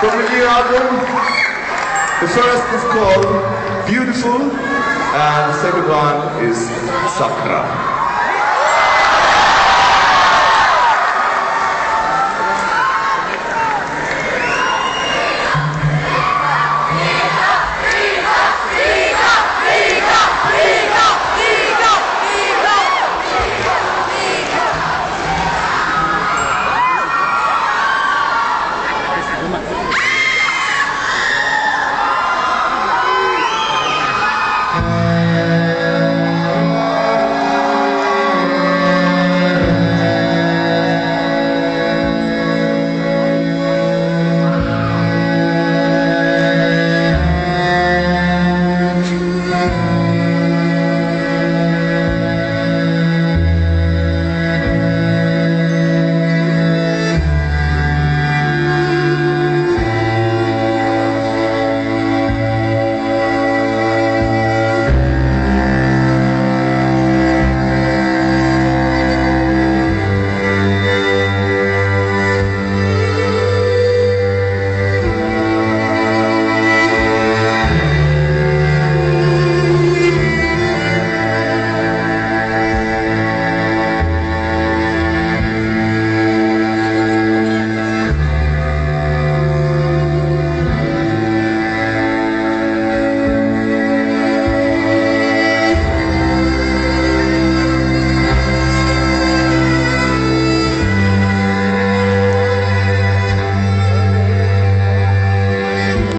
from the new album. The first is called Beautiful, and the second one is Sakra.